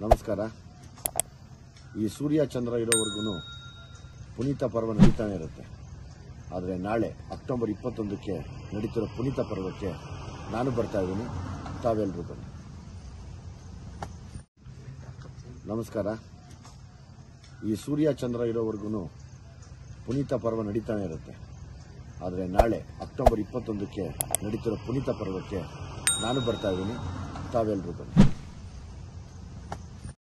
ನಮಸ್ಕಾರ. ಈ ಸೂರ್ಯ ಚಂದ್ರ ಇರೋವರೆಗೂ ಪುನೀತ ಪರ್ವ ನಡೀತಾನೆ ಇರುತ್ತೆ. ಆದರೆ ನಾಳೆ ಅಕ್ಟೋಬರ್ ಇಪ್ಪತ್ತೊಂದಕ್ಕೆ ನಡೀತಿರೋ ಪುನೀತ ಪರ್ವಕ್ಕೆ ನಾನು ಬರ್ತಾ ಇದ್ದೀನಿ. ತಾವೆಲ್ಲರೂ ಬನ್ನಿ. ನಮಸ್ಕಾರ. ಈ ಸೂರ್ಯ ಚಂದ್ರ ಇರೋವರೆಗೂ ಪುನೀತ ಪರ್ವ ನಡೀತಾನೆ ಇರುತ್ತೆ. ಆದರೆ ನಾಳೆ ಅಕ್ಟೋಬರ್ ಇಪ್ಪತ್ತೊಂದಕ್ಕೆ ನಡೀತಿರೋ ಪುನೀತ ಪರ್ವಕ್ಕೆ ನಾನು ಬರ್ತಾ ಇದ್ದೀನಿ. ತಾವೆಲ್ಲರೂ ಬನ್ನಿ.